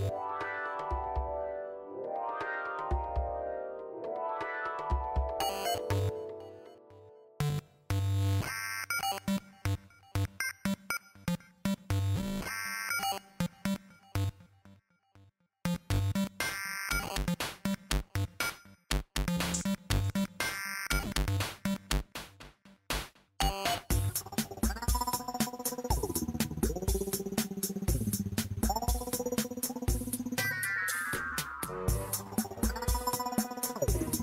Bye. Bye.